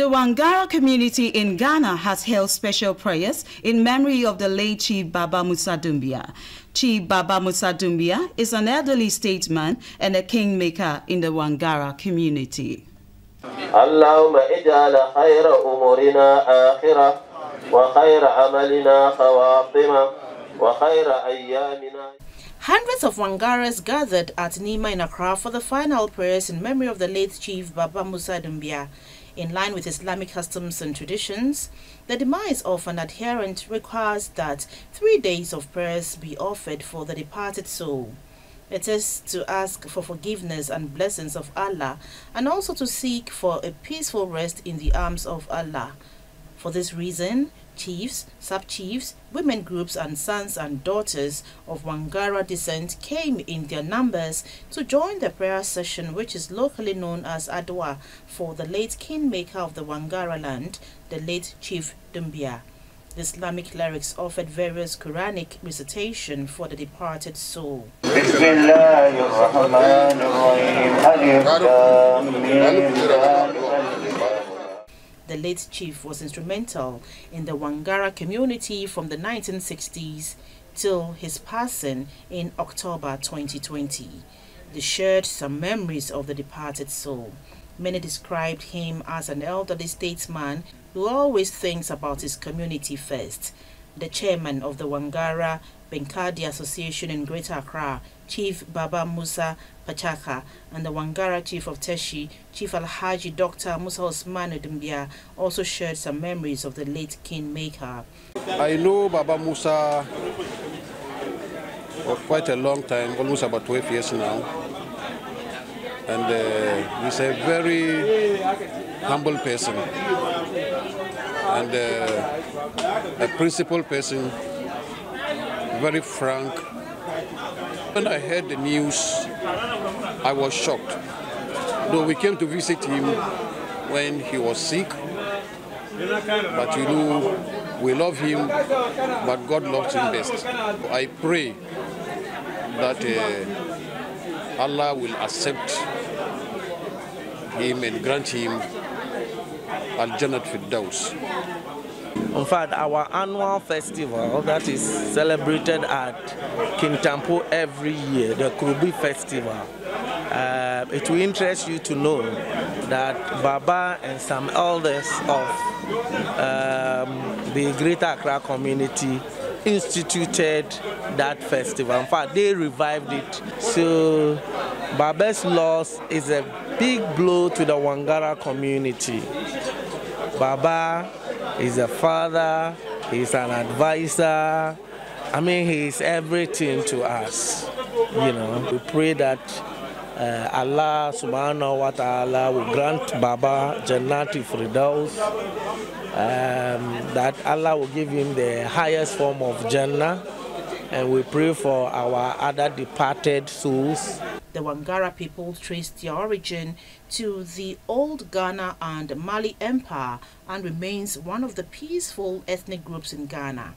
The Wangara community in Ghana has held special prayers in memory of the late Chief Baba Musa Doumbia. Chief Baba Musa Doumbia is an elderly statesman and a kingmaker in the Wangara community. اللهم اجعل خير أمورنا آخرة وخير عملنا خواتمة وخير أيامنا Hundreds of Wangaras gathered at Nima in Accra for the final prayers in memory of the late Chief Baba Musa Doumbia. In line with Islamic customs and traditions, the demise of an adherent requires that three days of prayers be offered for the departed soul. It is to ask for forgiveness and blessings of Allah and also to seek for a peaceful rest in the arms of Allah. For this reason, chiefs, sub-chiefs, women groups and sons and daughters of Wangara descent came in their numbers to join the prayer session which is locally known as Adua for the late kingmaker of the Wangara land, the late Chief Doumbia. The Islamic lyrics offered various Quranic recitation for the departed soul. The late chief was instrumental in the Wangara community from the 1960s till his passing in October 2020. They shared some memories of the departed soul. Many described him as an elderly statesman who always thinks about his community first. The chairman of the Wangara Benkadi Association in Greater Accra, Chief Baba Musa Pachaka, and the Wangara Chief of Teshie, Chief Alhaji Dr. Musa Osman Doumbia, also shared some memories of the late kingmaker. I know Baba Musa for quite a long time, almost about 12 years now. And uh, he's a very humble person and uh, a principled person very frank. When I heard the news, I was shocked. Though we came to visit him when he was sick, but you know, we love him, but God loves him best. I pray that uh, Allah will accept him and grant him Al-Jannat Firdaus. In fact, our annual festival that is celebrated at Kintampo every year, the Kurubi Festival, uh, it will interest you to know that Baba and some elders of um, the Greater Accra community instituted that festival. In fact, they revived it. So Baba's loss is a big blow to the Wangara community. Baba is a father, he's an advisor. I mean, he's everything to us. You know, we pray that uh, Allah subhanahu wa ta'ala will grant Baba Jannati Firdaus, um, that Allah will give him the highest form of Jannah. And we pray for our other departed souls the Wangara people traced their origin to the old Ghana and Mali Empire and remains one of the peaceful ethnic groups in Ghana.